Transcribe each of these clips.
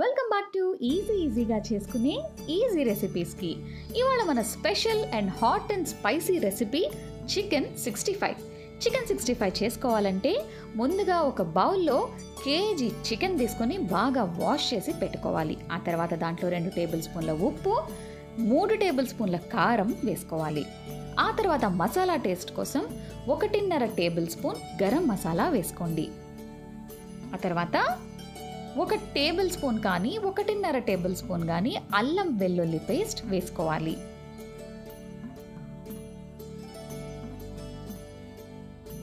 Welcome back to easy ఈజీగా చేసుకునే easy రెసిపీస్కి ఇవాళ మన special and hot and spicy recipe chicken sixty five chicken sixty five చేసుకోవాలంటే ముందుగా ఒక బౌల్లో కేజీ చికెన్ తీసుకొని బాగా వాష్ చేసి పెట్టుకోవాలి. ఆ తర్వాత దాంట్లో రెండు టేబుల్ స్పూన్ల ఉప్పు మూడు టేబుల్ స్పూన్ల కారం వేసుకోవాలి. ఆ తర్వాత మసాలా టేస్ట్ కోసం ఒకటిన్నర టేబుల్ స్పూన్ గరం మసాలా వేసుకోండి. ఆ తర్వాత ఒక టేబుల్ స్పూన్ కానీ ఒకటిన్నర టేబుల్ స్పూన్ కానీ అల్లం వెల్లుల్లి పేస్ట్ వేసుకోవాలి.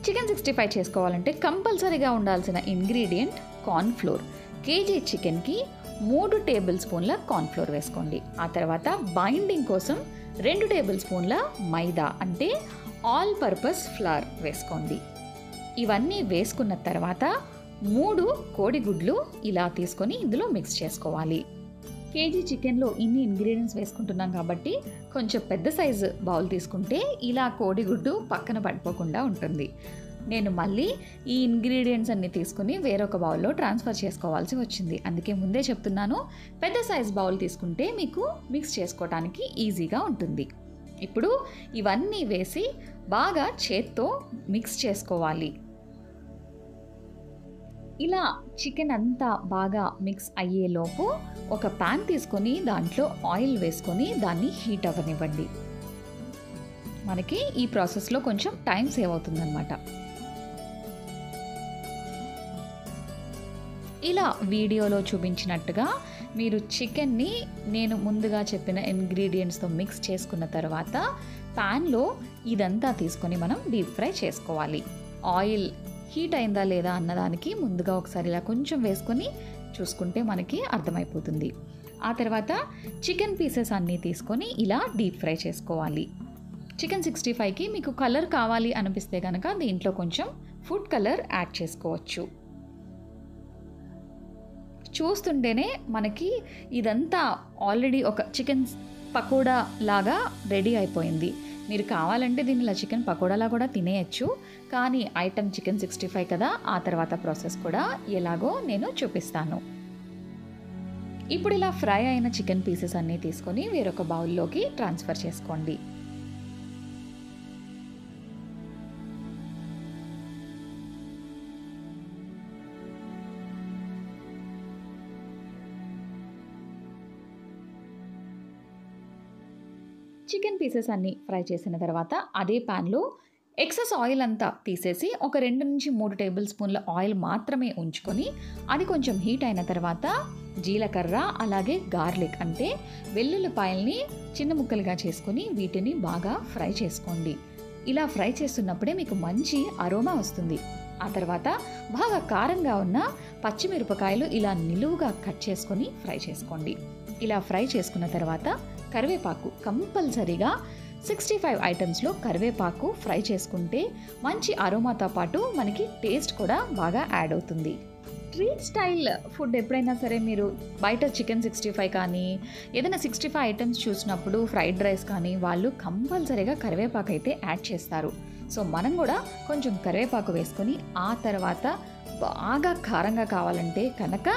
చికెన్ సిక్స్టీ ఫైవ్ చేసుకోవాలంటే కంపల్సరీగా ఉండాల్సిన ఇంగ్రీడియంట్ కార్న్ఫ్లోర్. కేజీ చికెన్కి మూడు టేబుల్ స్పూన్ల కార్న్ఫ్లోర్ వేసుకోండి. ఆ తర్వాత బైండింగ్ కోసం రెండు టేబుల్ స్పూన్ల మైదా అంటే ఆల్ పర్పస్ ఫ్లవర్ వేసుకోండి. ఇవన్నీ వేసుకున్న తర్వాత మూడు కోడిగుడ్లు ఇలా తీసుకొని ఇందులో మిక్స్ చేసుకోవాలి. కేజీ చికెన్లో ఇన్ని ఇంగ్రీడియంట్స్ వేసుకుంటున్నాం కాబట్టి కొంచెం పెద్ద సైజు బౌల్ తీసుకుంటే ఇలా కోడిగుడ్డు పక్కన పడిపోకుండా ఉంటుంది. నేను మళ్ళీ ఈ ఇంగ్రీడియంట్స్ అన్ని తీసుకుని వేరొక బౌల్లో ట్రాన్స్ఫర్ చేసుకోవాల్సి వచ్చింది. అందుకే ముందే చెప్తున్నాను పెద్ద సైజ్ బౌల్ తీసుకుంటే మీకు మిక్స్ చేసుకోవడానికి ఈజీగా ఉంటుంది. ఇప్పుడు ఇవన్నీ వేసి బాగా చేత్తో మిక్స్ చేసుకోవాలి. ఇలా చికెన్ అంతా బాగా మిక్స్ అయ్యేలోపు ఒక ప్యాన్ తీసుకొని దాంట్లో ఆయిల్ వేసుకొని దాన్ని హీట్ అవ్వనివ్వండి. మనకి ఈ ప్రాసెస్లో కొంచెం టైం సేవ్ అవుతుందన్నమాట. ఇలా వీడియోలో చూపించినట్టుగా మీరు చికెన్ని నేను ముందుగా చెప్పిన ఇంగ్రీడియంట్స్తో మిక్స్ చేసుకున్న తర్వాత ప్యాన్లో ఇదంతా తీసుకొని మనం డీప్ ఫ్రై చేసుకోవాలి. ఆయిల్ హీట్ అయిందా లేదా అన్నదానికి ముందుగా ఒకసారి ఇలా కొంచెం వేసుకొని చూసుకుంటే మనకి అర్థమైపోతుంది. ఆ తర్వాత చికెన్ పీసెస్ అన్నీ తీసుకొని ఇలా డీప్ ఫ్రై చేసుకోవాలి. చికెన్ సిక్స్టీ ఫైవ్కి మీకు కలర్ కావాలి అనిపిస్తే కనుక దీంట్లో కొంచెం ఫుడ్ కలర్ యాడ్ చేసుకోవచ్చు. చూస్తుంటేనే మనకి ఇదంతా ఆల్రెడీ ఒక చికెన్ పకోడా లాగా రెడీ అయిపోయింది. మీరు కావాలంటే దీన్ని ఇలా చికెన్ పకోడాలా కూడా తినేయచ్చు. కానీ ఐటమ్ చికెన్ సిక్స్టీ ఫైవ్ కదా ఆ తర్వాత ప్రాసెస్ కూడా ఎలాగో నేను చూపిస్తాను. ఇప్పుడు ఇలా ఫ్రై అయిన చికెన్ పీసెస్ అన్నీ తీసుకొని వేరొక బౌల్లోకి ట్రాన్స్ఫర్ చేసుకోండి. చికెన్ పీసెస్ అన్నీ ఫ్రై చేసిన తర్వాత అదే ప్యాన్లో ఎక్సెస్ ఆయిల్ అంతా తీసేసి ఒక రెండు నుంచి మూడు టేబుల్ స్పూన్ల ఆయిల్ మాత్రమే ఉంచుకొని అది కొంచెం హీట్ అయిన తర్వాత జీలకర్ర అలాగే గార్లిక్ అంటే వెల్లుల్లిపాయల్ని చిన్న ముక్కలుగా చేసుకొని వీటిని బాగా ఫ్రై చేసుకోండి. ఇలా ఫ్రై చేస్తున్నప్పుడే మీకు మంచి అరోమా వస్తుంది. ఆ తర్వాత బాగా కారంగా ఉన్న పచ్చిమిరపకాయలు ఇలా నిలువుగా కట్ చేసుకొని ఫ్రై చేసుకోండి. ఇలా ఫ్రై చేసుకున్న తర్వాత కరివేపాకు కంపల్సరీగా సిక్స్టీ ఫైవ్ ఐటమ్స్లో కరివేపాకు ఫ్రై చేసుకుంటే మంచి అరోమాతో పాటు మనకి టేస్ట్ కూడా బాగా యాడ్ అవుతుంది. స్ట్రీట్ స్టైల్ ఫుడ్ ఎప్పుడైనా సరే మీరు బయట చికెన్ సిక్స్టీ ఫైవ్ కానీ ఏదైనా సిక్స్టీ ఫైవ్ ఐటమ్స్ చూసినప్పుడు ఫ్రైడ్ రైస్ కానీ వాళ్ళు కంపల్సరీగా కరివేపాకు అయితే యాడ్ చేస్తారు. సో మనం కూడా కొంచెం కరివేపాకు వేసుకొని ఆ తర్వాత బాగా కారంగా కావాలంటే కనుక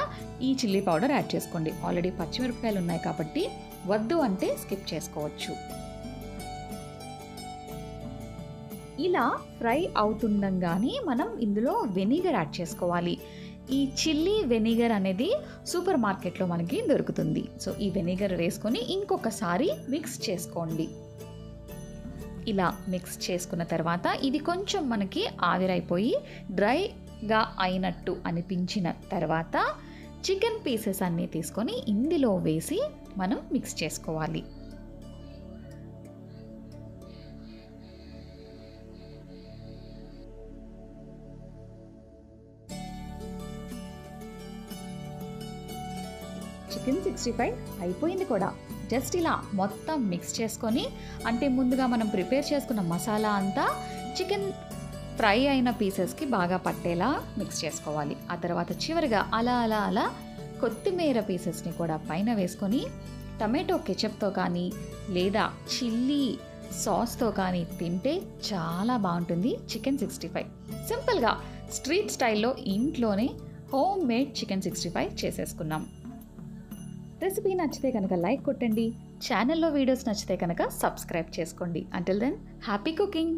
ఈ చిల్లీ పౌడర్ యాడ్ చేసుకోండి. ఆల్రెడీ పచ్చిమిరపకాయలు ఉన్నాయి కాబట్టి వద్దు అంటే స్కిప్ చేసుకోవచ్చు. ఇలా ఫ్రై అవుతుండగానే మనం ఇందులో వెనిగర్ యాడ్ చేసుకోవాలి. ఈ చిల్లీ వెనిగర్ అనేది సూపర్ మార్కెట్లో మనకి దొరుకుతుంది. సో ఈ వెనిగర్ వేసుకొని ఇంకొకసారి మిక్స్ చేసుకోండి. ఇలా మిక్స్ చేసుకున్న తర్వాత ఇది కొంచెం మనకి ఆవిరైపోయి డ్రైగా అయినట్టు అనిపించిన తర్వాత చికెన్ పీసెస్ అన్నీ తీసుకొని ఇందులో వేసి మనం మిక్స్ చేసుకోవాలి. చికెన్ సిక్స్టీ ఫైవ్ అయిపోయింది కూడా. జస్ట్ ఇలా మొత్తం మిక్స్ చేసుకొని అంటే ముందుగా మనం ప్రిపేర్ చేసుకున్న మసాలా అంతా చికెన్ ఫ్రై అయిన పీసెస్కి బాగా పట్టేలా మిక్స్ చేసుకోవాలి. ఆ తర్వాత చివరిగా అలా అలా అలా కొత్తిమీర పీసెస్ని కూడా పైన వేసుకొని టమాటో కెచప్తో కానీ లేదా చిల్లీ సాస్తో కానీ తింటే చాలా బాగుంటుంది చికెన్ సిక్స్టీ ఫైవ్. సింపుల్గా స్ట్రీట్ స్టైల్లో ఇంట్లోనే home made chicken sixty five చేసేసుకున్నాం. రెసిపీ నచ్చితే కనుక లైక్ కొట్టండి. ఛానల్లో వీడియోస్ నచ్చితే కనుక సబ్స్క్రైబ్ చేసుకోండి. Until then happy cooking